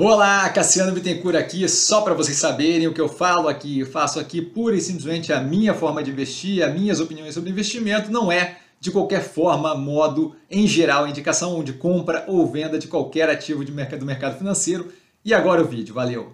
Olá, Cassiano Bittencourt aqui, só para vocês saberem o que eu falo aqui, faço aqui pura e simplesmente a minha forma de investir, as minhas opiniões sobre investimento, não é de qualquer forma, modo, em geral, indicação de compra ou venda de qualquer ativo de mercado, do mercado financeiro. E agora o vídeo, valeu!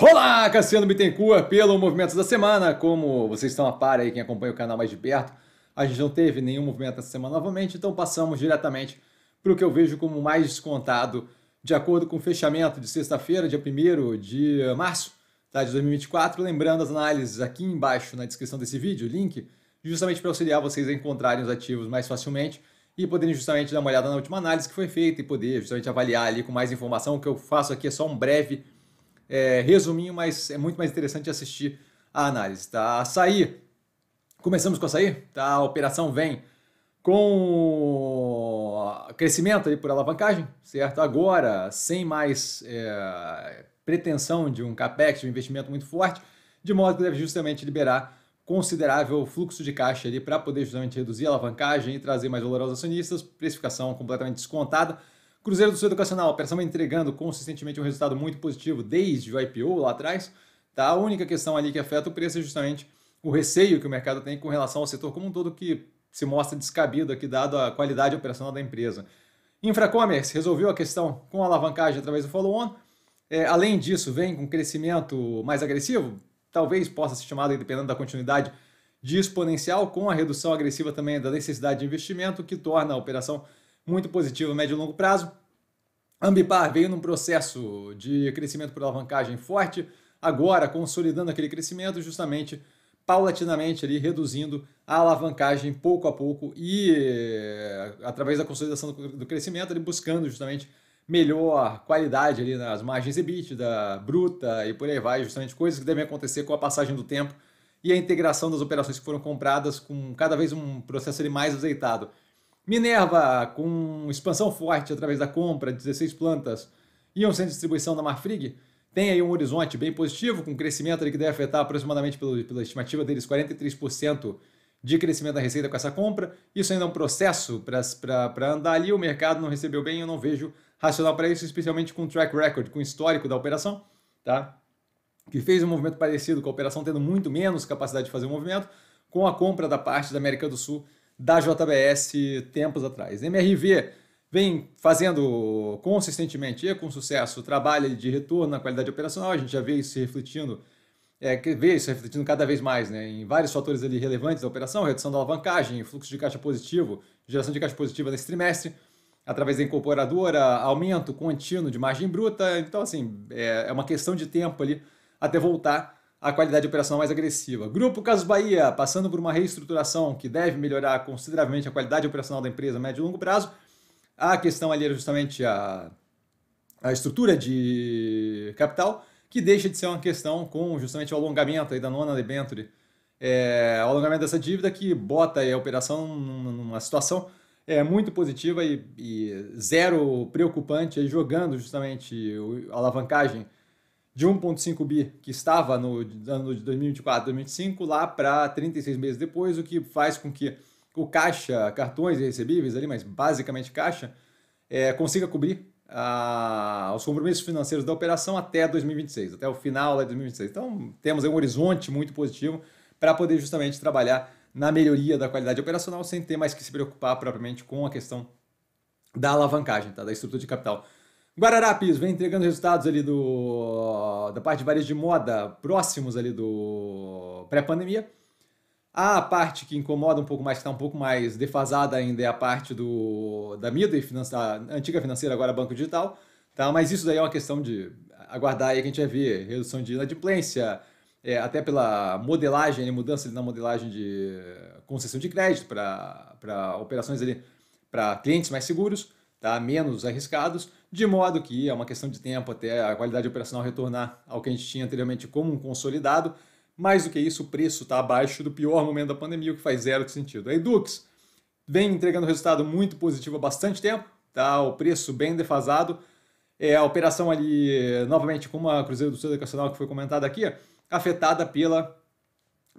Olá, Cassiano Bittencourt, pelo movimento da semana, como vocês estão a par aí, quem acompanha o canal mais de perto, a gente não teve nenhum movimento essa semana novamente, então passamos diretamente para o que eu vejo como mais descontado de acordo com o fechamento de sexta-feira, dia 1 de março tá, de 2024. Lembrando as análises aqui embaixo na descrição desse vídeo, link, justamente para auxiliar vocês a encontrarem os ativos mais facilmente e poderem justamente dar uma olhada na última análise que foi feita e poder justamente avaliar ali com mais informação. O que eu faço aqui é só um breve é, resuminho, mas é muito mais interessante assistir a análise. Tá? Açaí, começamos com açaí, tá? a operação vem com crescimento ali por alavancagem, certo? Agora, sem mais é, pretensão de um capex, de um investimento muito forte, de modo que deve justamente liberar considerável fluxo de caixa ali para poder justamente reduzir a alavancagem e trazer mais valor aos acionistas, precificação completamente descontada. Cruzeiro do Sul Educacional, a operação entregando consistentemente um resultado muito positivo desde o IPO lá atrás. Tá? A única questão ali que afeta o preço é justamente o receio que o mercado tem com relação ao setor como um todo, que se mostra descabido aqui, dado a qualidade operacional da empresa. Infracommerce resolveu a questão com alavancagem através do follow-on. É, além disso, vem com crescimento mais agressivo, talvez possa ser chamado, dependendo da continuidade, de exponencial, com a redução agressiva também da necessidade de investimento, que torna a operação muito positiva a médio e longo prazo. Ambipar veio num processo de crescimento por alavancagem forte, agora consolidando aquele crescimento, justamente paulatinamente ali reduzindo a alavancagem pouco a pouco e eh, através da consolidação do crescimento ali buscando justamente melhor qualidade ali nas margens EBITDA, bruta e por aí vai, justamente coisas que devem acontecer com a passagem do tempo e a integração das operações que foram compradas com cada vez um processo ali mais azeitado. Minerva, com expansão forte através da compra de 16 plantas centro de distribuição da Marfrig, tem aí um horizonte bem positivo, com crescimento que deve afetar aproximadamente, pelo, pela estimativa deles, 43% de crescimento da receita com essa compra. Isso ainda é um processo para andar ali, o mercado não recebeu bem, eu não vejo racional para isso, especialmente com o track record, com o histórico da operação, tá? que fez um movimento parecido com a operação tendo muito menos capacidade de fazer o um movimento, com a compra da parte da América do Sul da JBS tempos atrás. MRV vem fazendo consistentemente e com sucesso o trabalho de retorno na qualidade operacional, a gente já vê isso se refletindo, é, vê isso refletindo cada vez mais né, em vários fatores ali relevantes da operação, redução da alavancagem, fluxo de caixa positivo, geração de caixa positiva nesse trimestre, através da incorporadora, aumento contínuo de margem bruta, então assim, é, é uma questão de tempo ali até voltar à qualidade operacional mais agressiva. Grupo Casas Bahia, passando por uma reestruturação que deve melhorar consideravelmente a qualidade operacional da empresa a médio e longo prazo, a questão ali era justamente a, a estrutura de capital, que deixa de ser uma questão com justamente o alongamento aí da nona debenture, é, o alongamento dessa dívida que bota a operação numa situação é, muito positiva e, e zero preocupante, aí, jogando justamente a alavancagem de 1,5 bi que estava no ano de 2024, 2025 lá para 36 meses depois, o que faz com que o caixa, cartões e recebíveis ali, mas basicamente caixa, é, consiga cobrir a, os compromissos financeiros da operação até 2026, até o final de 2026. Então, temos um horizonte muito positivo para poder justamente trabalhar na melhoria da qualidade operacional sem ter mais que se preocupar propriamente com a questão da alavancagem, tá? da estrutura de capital. Guararapes vem entregando resultados ali do, da parte de varejo de moda próximos ali do pré-pandemia. A parte que incomoda um pouco mais, que está um pouco mais defasada ainda, é a parte do, da Midway, a antiga financeira, agora Banco Digital. Tá? Mas isso daí é uma questão de aguardar aí que a gente vai ver redução de inadimplência, é, até pela modelagem, mudança na modelagem de concessão de crédito para operações ali para clientes mais seguros, tá? menos arriscados, de modo que é uma questão de tempo até a qualidade operacional retornar ao que a gente tinha anteriormente como um consolidado. Mais do que isso, o preço está abaixo do pior momento da pandemia, o que faz zero de sentido. A Edux vem entregando resultado muito positivo há bastante tempo, tá? o preço bem defasado. É, a operação ali, novamente, como a Cruzeiro do Sul Educacional que foi comentada aqui, afetada pela,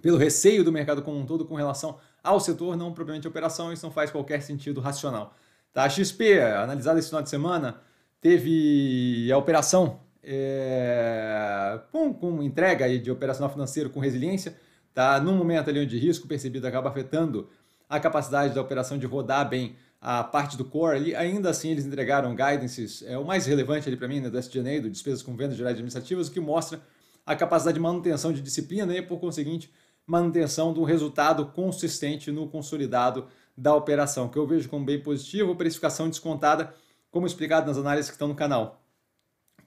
pelo receio do mercado como um todo com relação ao setor, não propriamente operação, isso não faz qualquer sentido racional. Tá? A XP, analisada esse final de semana, teve a operação é, com, com, entrega de operacional financeiro com resiliência, tá? num momento ali onde risco percebido acaba afetando a capacidade da operação de rodar bem a parte do core ali, ainda assim eles entregaram guidances, é o mais relevante ali para mim, né, do SG&A, do despesas com vendas gerais administrativas, que mostra a capacidade de manutenção de disciplina e, por conseguinte, manutenção um resultado consistente no consolidado da operação, que eu vejo como bem positivo, precificação descontada, como explicado nas análises que estão no canal.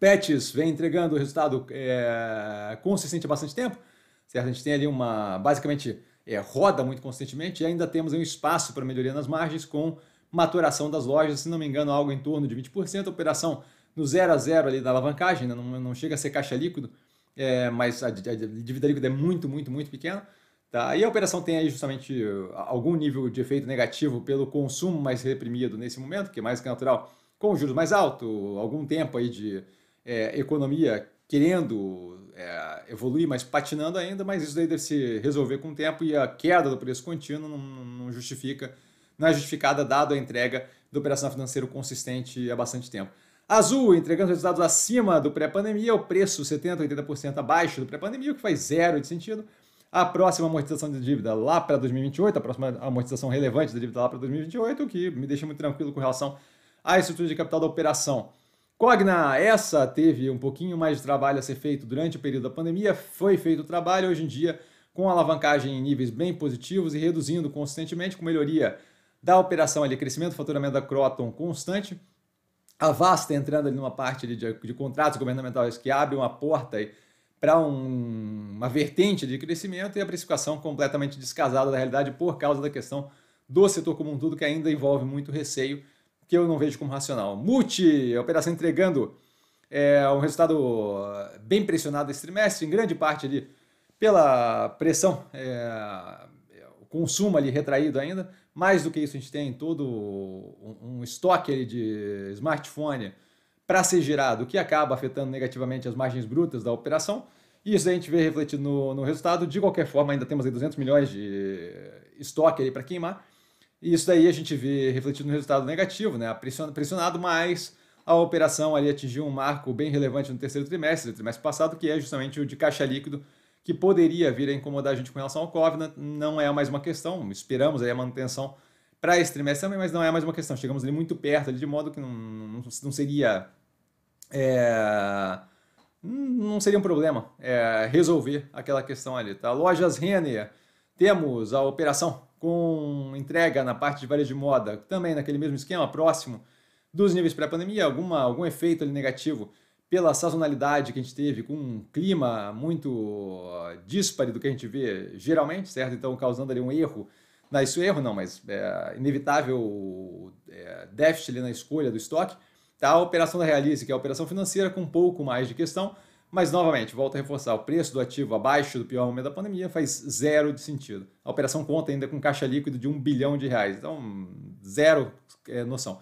Pets vem entregando o resultado é, consistente há bastante tempo, certo? A gente tem ali uma, basicamente, é, roda muito constantemente e ainda temos um espaço para melhoria nas margens com maturação das lojas, se não me engano, algo em torno de 20%, operação no 0 a 0 ali da alavancagem, né? não, não chega a ser caixa líquido, é, mas a, a, a dívida líquida é muito, muito, muito pequena. Tá? E a operação tem aí justamente algum nível de efeito negativo pelo consumo mais reprimido nesse momento, que é mais que natural, com juros mais altos, algum tempo aí de é, economia querendo é, evoluir, mas patinando ainda, mas isso daí deve se resolver com o tempo e a queda do preço contínuo não, não justifica, não é justificada dado a entrega do operação financeiro consistente há bastante tempo. Azul entregando resultados acima do pré-pandemia, o preço 70%, 80% abaixo do pré-pandemia, o que faz zero de sentido. A próxima amortização de dívida lá para 2028, a próxima amortização relevante da dívida lá para 2028, o que me deixa muito tranquilo com relação à estrutura de capital da operação. Cogna, essa teve um pouquinho mais de trabalho a ser feito durante o período da pandemia, foi feito o trabalho, hoje em dia com alavancagem em níveis bem positivos e reduzindo consistentemente, com melhoria da operação ali, crescimento faturamento da Croton constante. A Vasta entrando ali numa parte ali de, de contratos governamentais que abre uma porta para um, uma vertente de crescimento e a precificação completamente descasada da realidade por causa da questão do setor como um todo, que ainda envolve muito receio que eu não vejo como racional. Multi, a operação entregando é, um resultado bem pressionado esse trimestre, em grande parte ali pela pressão, é, o consumo ali retraído ainda. Mais do que isso, a gente tem todo um, estoque ali de smartphone para ser gerado, o que acaba afetando negativamente as margens brutas da operação. E isso a gente vê refletido no, no resultado. De qualquer forma, ainda temos aí 200 milhões de estoque para queimar. E isso daí a gente vê refletido no resultado negativo, né? Pressionado, mas a operação ali atingiu um marco bem relevante no terceiro trimestre, no trimestre passado, que é justamente o de caixa líquido, que poderia vir a incomodar a gente com relação ao Covenant. Não é mais uma questão, esperamos aí a manutenção para esse trimestre também, mas não é mais uma questão. Chegamos ali muito perto, ali, de modo que não, não, não seria. É, não seria um problema é, resolver aquela questão ali. Tá? Lojas Renner, temos a operação com entrega na parte de varejo de moda, também naquele mesmo esquema, próximo dos níveis pré-pandemia, alguma algum efeito negativo pela sazonalidade que a gente teve, com um clima muito díspare do que a gente vê geralmente, certo? Então, causando ali um erro, não é isso erro não, mas é, inevitável é, déficit na escolha do estoque. Tá? A operação da Realize, que é a operação financeira com um pouco mais de questão, mas, novamente, volto a reforçar, o preço do ativo abaixo do pior momento da pandemia faz zero de sentido. A operação conta ainda com caixa líquido de um bilhão de reais, então zero é, noção.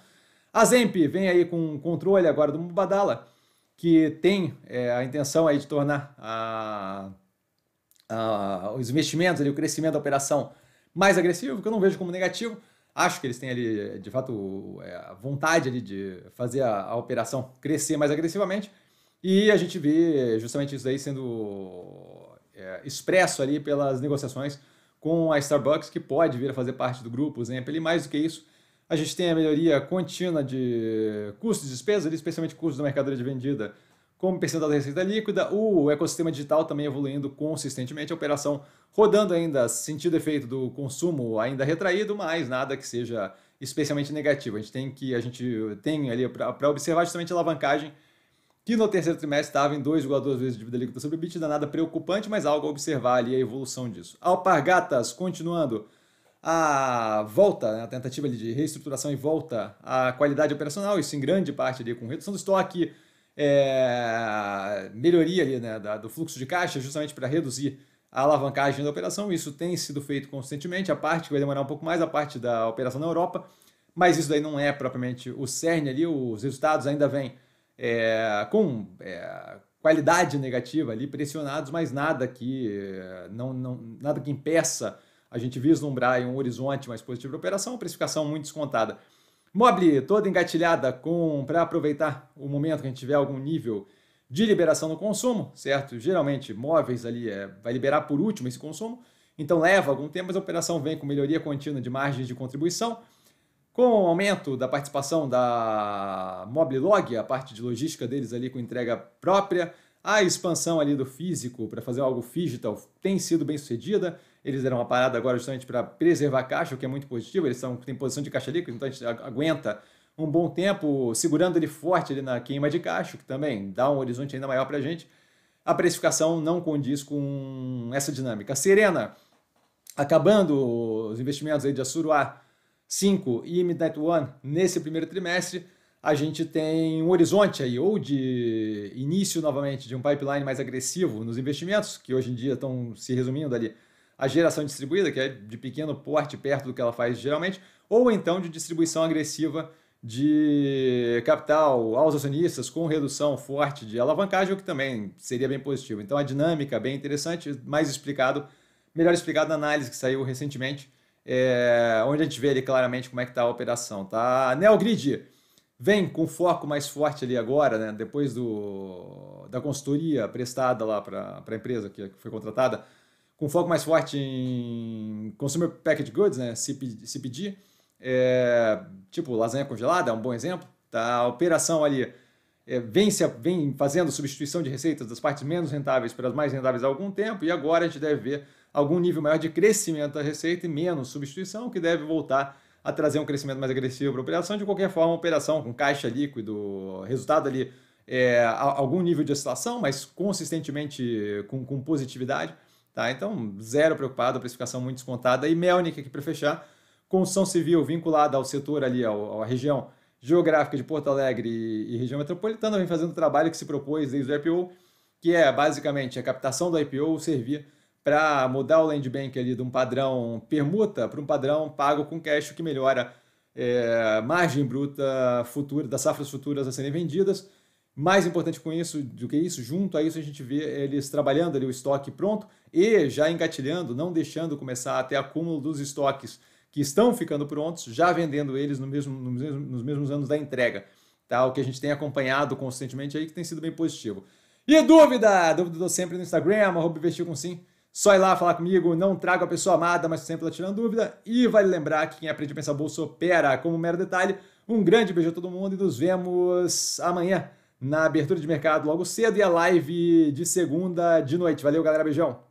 A Zemp vem aí com controle agora do Mubadala, que tem é, a intenção aí de tornar a, a, os investimentos, ali, o crescimento da operação mais agressivo, que eu não vejo como negativo. Acho que eles têm ali, de fato, é, a vontade ali de fazer a, a operação crescer mais agressivamente. E a gente vê justamente isso aí sendo é, expresso ali pelas negociações com a Starbucks, que pode vir a fazer parte do grupo, exemplo. E mais do que isso, a gente tem a melhoria contínua de custos e despesas, especialmente custos da mercadoria de vendida, como percentual da receita líquida, o ecossistema digital também evoluindo consistentemente, a operação rodando ainda sentido efeito do consumo ainda retraído, mas nada que seja especialmente negativo. A gente tem que a gente tem ali para observar justamente a alavancagem que no terceiro trimestre estava em 2,2 vezes dívida líquida sobre EBITDA, nada preocupante, mas algo a observar ali a evolução disso. Alpargatas, continuando a volta, né, a tentativa de reestruturação e volta à qualidade operacional, isso em grande parte ali com redução do estoque, é, melhoria ali, né, da, do fluxo de caixa, justamente para reduzir a alavancagem da operação. Isso tem sido feito constantemente. A parte que vai demorar um pouco mais, a parte da operação na Europa, mas isso daí não é propriamente o cerne ali, os resultados ainda vêm é, com é, qualidade negativa ali, pressionados, mas nada que não, não, nada que impeça a gente vislumbrar um horizonte mais positivo de operação, precificação muito descontada. Mobile toda engatilhada com para aproveitar o momento que a gente tiver algum nível de liberação no consumo, certo? Geralmente móveis ali é, vai liberar por último esse consumo, então leva algum tempo, mas a operação vem com melhoria contínua de margens de contribuição, com o aumento da participação da Mobilog, a parte de logística deles ali com entrega própria, a expansão ali do físico para fazer algo digital tem sido bem sucedida. Eles deram uma parada agora justamente para preservar a caixa, o que é muito positivo. Eles são, têm posição de caixa líquida, então a gente aguenta um bom tempo segurando ele forte ali na queima de caixa, que também dá um horizonte ainda maior para a gente. A precificação não condiz com essa dinâmica. Serena, acabando os investimentos aí de Assuruá 5 e Midnight One nesse primeiro trimestre, a gente tem um horizonte aí, ou de início novamente de um pipeline mais agressivo nos investimentos, que hoje em dia estão se resumindo ali a geração distribuída, que é de pequeno porte perto do que ela faz geralmente, ou então de distribuição agressiva de capital aos acionistas com redução forte de alavancagem, o que também seria bem positivo. Então a dinâmica é bem interessante, mais explicado, melhor explicado na análise que saiu recentemente, é, onde a gente vê ali claramente como é que está a operação. Tá? A Neogrid vem com foco mais forte ali agora, né, depois do, da consultoria prestada lá para a empresa que foi contratada, com foco mais forte em Consumer Packaged Goods, né, CPG, é, tipo lasanha congelada, é um bom exemplo. Tá? A operação ali é, vem, se, vem fazendo substituição de receitas das partes menos rentáveis para as mais rentáveis há algum tempo, e agora a gente deve ver algum nível maior de crescimento da receita e menos substituição, que deve voltar a trazer um crescimento mais agressivo para a operação. De qualquer forma, operação com caixa líquido, resultado ali, é, algum nível de oscilação, mas consistentemente com, com positividade. Tá? Então, zero preocupado, a precificação muito descontada. E Melnick aqui para fechar, construção civil vinculada ao setor ali, ao, à região geográfica de Porto Alegre e, e, região metropolitana, vem fazendo o trabalho que se propôs desde o IPO, que é basicamente a captação do IPO servir para mudar o land bank ali de um padrão permuta para um padrão pago com cash, que melhora é, margem bruta futura, das safras futuras a serem vendidas, mais importante com isso do que isso, junto a isso a gente vê eles trabalhando ali o estoque pronto e já engatilhando, não deixando começar a ter acúmulo dos estoques que estão ficando prontos, já vendendo eles no mesmo, no mesmo, nos mesmos anos da entrega. Tá? O que a gente tem acompanhado constantemente aí que tem sido bem positivo. E dúvida? Dúvida sempre no Instagram, arroba investir com sim. Só ir lá falar comigo, não trago a pessoa amada, mas sempre lá tirando dúvida. E vale lembrar que quem aprende a pensar bolsa opera como mero detalhe. Um grande beijo a todo mundo e nos vemos amanhã na abertura de mercado logo cedo e a live de segunda de noite. Valeu, galera. Beijão.